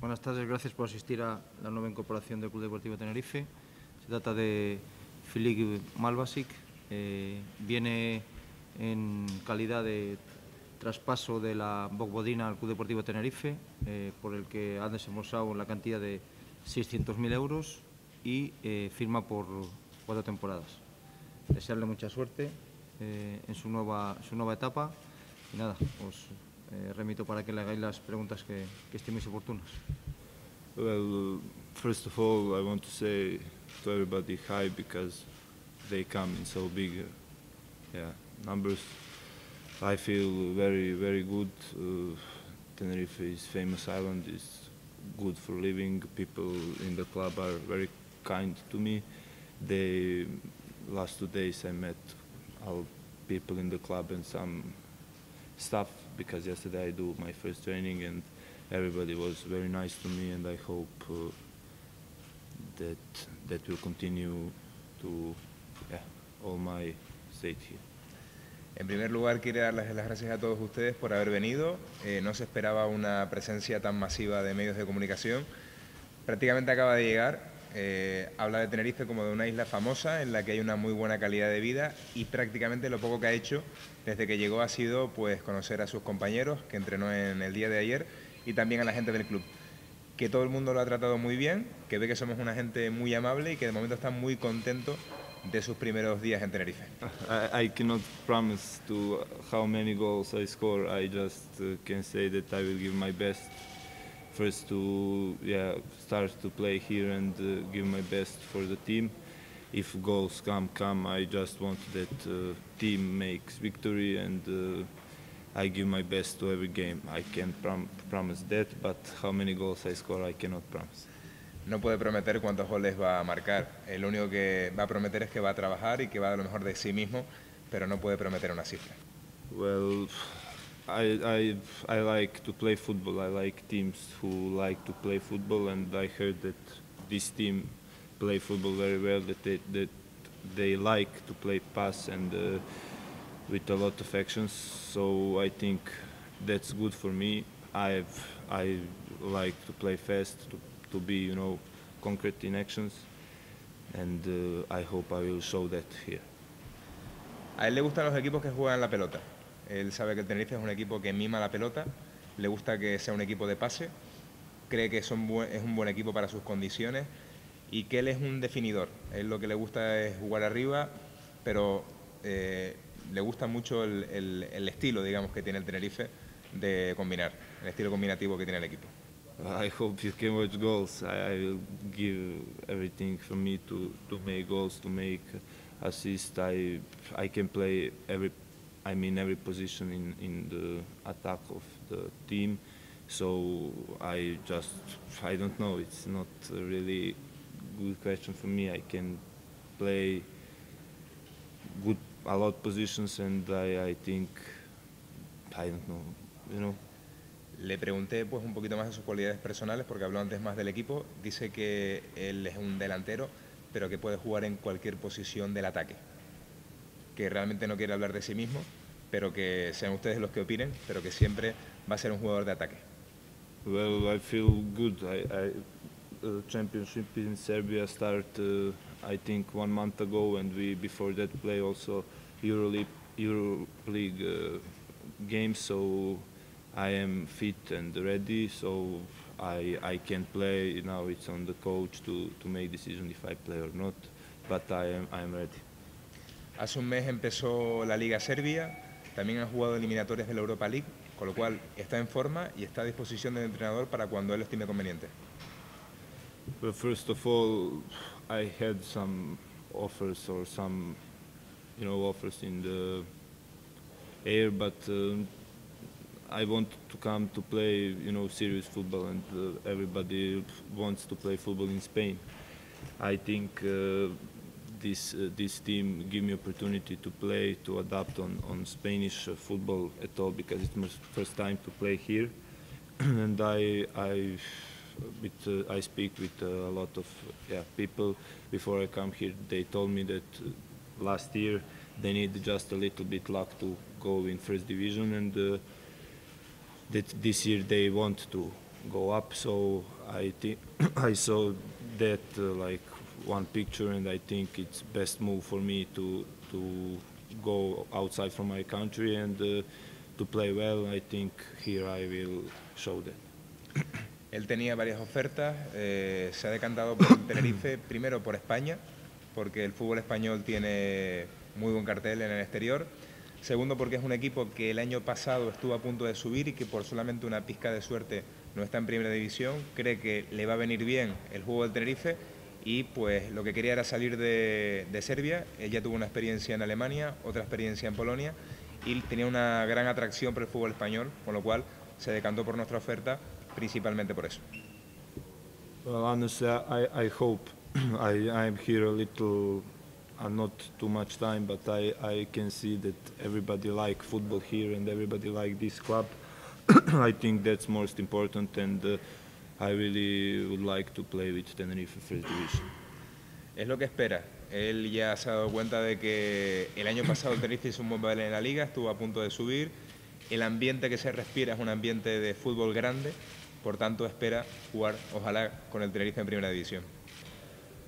Buenas tardes, gracias por asistir a la nueva incorporación del Club Deportivo Tenerife. Se trata de Filip Malvasic. Eh, viene en calidad de traspaso de la Bogbodina al Club Deportivo Tenerife, eh, por el que ha desembolsado la cantidad de 600.000 euros y eh, firma por cuatro temporadas. Desearle mucha suerte eh, en su nueva, su nueva etapa y nada, os eh, remito para que le hagáis las preguntas que, que estiméis oportunas. Well, first of all, I want to say to everybody hi because they come in so big, uh, yeah, numbers. I feel very, very good. Uh, Tenerife is famous island. It's good for living. People in the club are very kind to me. They last two days I met all people in the club and some staff because yesterday I do my first training and everybody was very nice to me and I hope uh, that that will continue to yeah, all my stay here. En primer lugar, quiero darles las gracias a todos ustedes por haber venido. Eh, no se esperaba una presencia tan masiva de medios de comunicación. Prácticamente acaba de llegar. Eh, habla de Tenerife como de una isla famosa en la que hay una muy buena calidad de vida y prácticamente lo poco que ha hecho desde que llegó ha sido pues conocer a sus compañeros que entrenó en el día de ayer y también a la gente del club. Que todo el mundo lo ha tratado muy bien, que ve que somos una gente muy amable y que de momento está muy contento de sus primeros días en Tenerife. I, I cannot promise to how many goals I score. I just uh, can say that I will give my best. First to yeah start to play here and uh, give my best for the team. If goals come, come. I just want that uh, team makes victory and uh, I give my best to every game. I can prom promise that, but how many goals I score, I cannot promise. No puede prometer cuántos goles va a marcar. El único que va a prometer es que va a trabajar y que va a dar lo mejor de sí mismo, pero no puede prometer una cifra. Well, I, I, I like to play football. I like teams who like to play football, and I heard that this team play football very well. That they, that they like to play pass and uh, with a lot of actions. So I think that's good for me. I've I like to play fast, to, to be you know concrete in actions, and uh, I hope I will show that here. A él le gustan los equipos que juegan la pelota. Él sabe que el Tenerife es un equipo que mima la pelota, le gusta que sea un equipo de pase, cree que son buen- es un buen equipo para sus condiciones y que él es un definidor. Él lo que le gusta es jugar arriba, pero eh, le gusta mucho el, el- el estilo, digamos, que tiene el Tenerife de combinar, el estilo combinativo que tiene el equipo. I hope you can watch goals. I will give everything from me to, to make goals, to make assists. I I can play every, I mean every position in, in the attack of the team. So I just I don't know. It's not really good question for me. I can play good a lot positions, and I, I think I don't know. You know. Le pregunté pues un poquito más de sus cualidades personales porque habló antes más del equipo. Dice que él es un delantero, pero que puede jugar en cualquier posición del ataque. Que realmente no quiere hablar de sí mismo, pero que sean ustedes los que opinen, pero que siempre va a ser un jugador de ataque. Well, I feel good. I, I uh, championship in Serbia start uh, I think one month ago, and we before that play also EuroLeague EuroLeague uh, games. So I am fit and ready. So I I can play. Now it's on the coach to, to make decision if I play or not. But I am I am ready. Hace un mes empezó la Liga Serbia, también ha jugado eliminatorias de la Europa League, con lo cual está en forma y está a disposición del entrenador para cuando él estime conveniente. Well, first of all, I had some offers or some, you know, offers in the air, but um, I want to come to play, you know, serious football, and uh, everybody wants to play football in Spain. I think uh, this uh, this team give me opportunity to play, to adapt on on Spanish uh, football at all because it's my first time to play here, and I I with uh, I speak with uh, a lot of yeah people before I come here. They told me that uh, last year they need just a little bit luck to go in first division, and that this year they want to go up. So I think I saw that uh, like one picture, and I think it's best move for me to to go outside from my country and uh, to play well. I think here I will show that. Él tenía varias ofertas, eh, se ha decantado por Tenerife, primero por España, porque el fútbol español tiene muy buen cartel en el exterior. Segundo, porque es un equipo que el año pasado estuvo a punto de subir y que por solamente una pizca de suerte no está en primera división. Cree que le va a venir bien el juego del Tenerife y pues lo que quería era salir de, de Serbia. Ella tuvo una experiencia en Alemania, otra experiencia en Polonia y tenía una gran atracción por el fútbol español, con lo cual se decantó por nuestra oferta principalmente por eso. Well, honestly, I, I hope I, I'm here a little, uh, not too much time, but I, I can see that everybody like football here and everybody like this club. I think that's most important, and uh, I really would like to play with Tenerife First Division. Es lo que espera. Él ya se ha dado cuenta de que el año pasado el Tenerife hizo un buen papel en la liga, estuvo a punto de subir. El ambiente que se respira es un ambiente de fútbol grande, por tanto espera jugar, ojalá, con el Tenerife en primera división.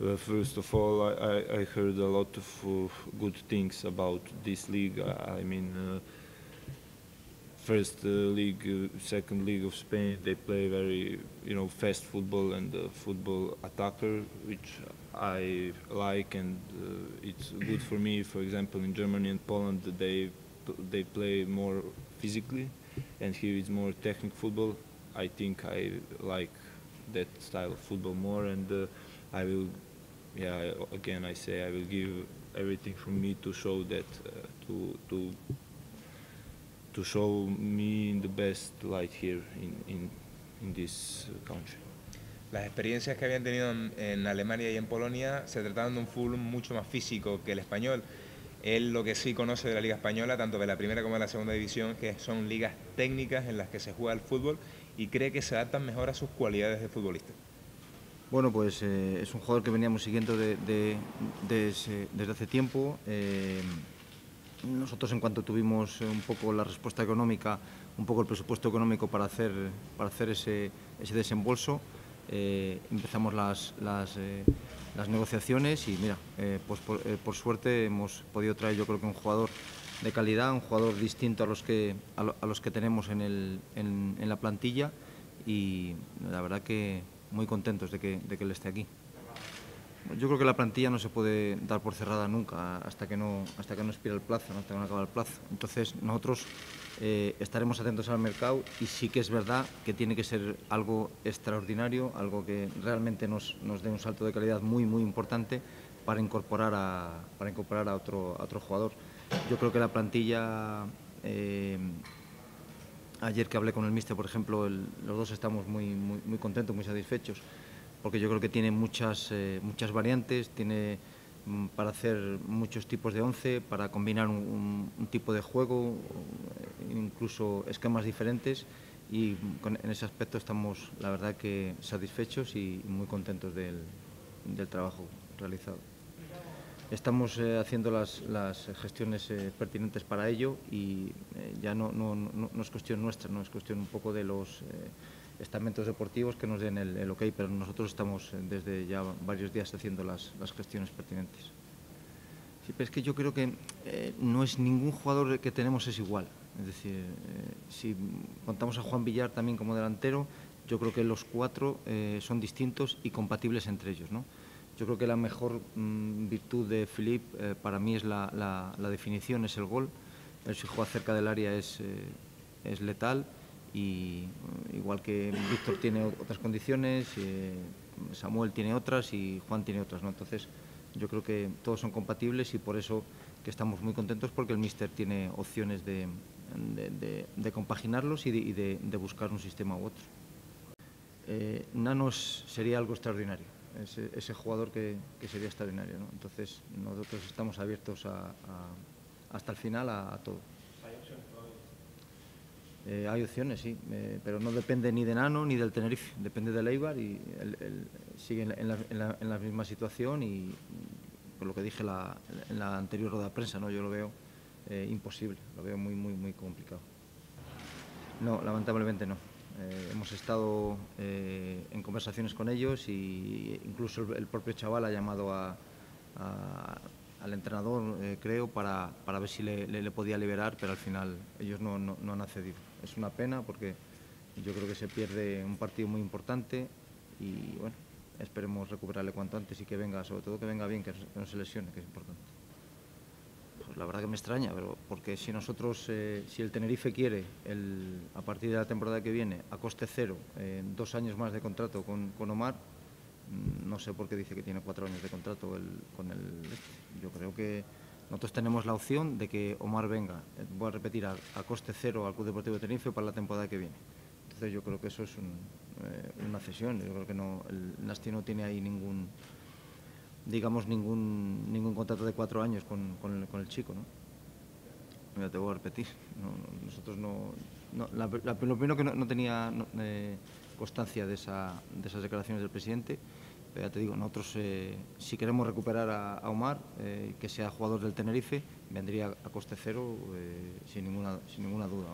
Well, first of all, I, I, heard a lot of uh, good things about this league. I mean, uh, first uh, league, uh, second league of Spain, they play very, you know, fast football and uh, football attacker, which I like, and it's good for me. For example, in Germany and Poland, they they play more physically, and here it's more technical football. I think I like that style of football more, and uh, I will, yeah, again I say I will give everything from me to show that, uh, to to to show me in the best light here in in in this country. Las experiencias que habían tenido en, en Alemania y en Polonia se trataban de un fútbol mucho más físico que el español. Él lo que sí conoce de la Liga Española, tanto de la primera como de la segunda división, que son ligas técnicas en las que se juega el fútbol y cree que se adaptan mejor a sus cualidades de futbolista. Bueno, pues eh, es un jugador que veníamos siguiendo de- de- desde, desde hace tiempo. Eh, nosotros, en cuanto tuvimos eh, un poco la respuesta económica, un poco el presupuesto económico para hacer, para hacer ese, ese desembolso, eh, empezamos las, eh, las negociaciones y mira, pues por, suerte hemos podido traer yo creo que un jugador de calidad, un jugador distinto a los que, a, lo- a los que tenemos en, el, en la plantilla y la verdad que muy contentos de que, de que él esté aquí. Yo creo que la plantilla no se puede dar por cerrada nunca hasta que no, hasta que no expire el plazo, hasta que no acabe el plazo. Entonces nosotros eh, estaremos atentos al mercado y sí que es verdad que tiene que ser algo extraordinario, algo que realmente nos, nos dé un salto de calidad muy muy importante para incorporar a, para incorporar a, otro, a otro jugador. Yo creo que la plantilla eh, Ayer que hablé con el míster, por ejemplo, los dos estamos muy, muy contentos, muy satisfechos, porque yo creo que tiene muchas, eh, muchas variantes, tiene mm, para hacer muchos tipos de once, para combinar un, tipo de juego, eh, incluso esquemas diferentes, y en ese aspecto estamos, la verdad, que satisfechos y muy contentos del, del trabajo realizado. Estamos eh, haciendo las, las gestiones pertinentes para ello y ya no, no- no- es cuestión nuestra, no es cuestión un poco de los estamentos deportivos que nos den el, ok, pero nosotros estamos eh, desde ya varios días haciendo las, las gestiones pertinentes. Sí, pero es que yo creo que eh, no es ningún jugador que tenemos es igual. Es decir, eh, si contamos a Juan Villar también como delantero, yo creo que los cuatro son distintos y compatibles entre ellos. ¿no? Yo creo que la mejor mm, virtud de Philip eh, para mí es la, la- definición, es el gol. Él si juega cerca del área es, es letal y igual que Víctor tiene otras condiciones, eh, Samuel tiene otras y Juan tiene otras. ¿no? Entonces yo creo que todos son compatibles y por eso que estamos muy contentos porque el míster tiene opciones de, compaginarlos y de, buscar un sistema u otro. Eh, Nanos sería algo extraordinario, ese, jugador que, sería extraordinario. ¿no? Entonces nosotros estamos abiertos hasta el final a todo. Eh, hay opciones, sí, eh, pero no depende ni de Nano ni del Tenerife, depende del Eibar y sigue en la, misma situación y por lo que dije en la anterior rueda de prensa, ¿no? yo lo veo eh, imposible, lo veo muy, muy, muy complicado. No, lamentablemente no. Hemos estado en conversaciones con ellos y incluso el, propio chaval ha llamado al entrenador, creo, para, para, ver si le, podía liberar, pero al final ellos no, han accedido. Es una pena porque yo creo que se pierde un partido muy importante y bueno, esperemos recuperarle cuanto antes y que venga, sobre todo que venga bien, que no se lesione, que es importante. Pues la verdad que me extraña, pero porque si nosotros, eh, si el Tenerife quiere, el, a partir de la temporada que viene, a coste cero, dos años más de contrato con, con Omar, no sé por qué dice que tiene cuatro años de contrato el, con el. Yo creo que nosotros tenemos la opción de que Omar venga, eh, voy a repetir, a, coste cero al Club Deportivo de Tenerife para la temporada que viene. Entonces yo creo que eso es un, eh, una cesión. Yo creo que no, el Nasti no tiene ahí ningún, digamos, ningún, ningún contrato de cuatro años con, con, el, chico, ¿no? Ya te voy a repetir. No, no, nosotros no, no la, la, lo primero que no, tenía eh, constancia de, esa, de esas declaraciones del presidente. Ya te digo, nosotros eh, si queremos recuperar a, Omar, eh, que sea jugador del Tenerife, vendría a coste cero eh, sin, ninguna, sin ninguna duda.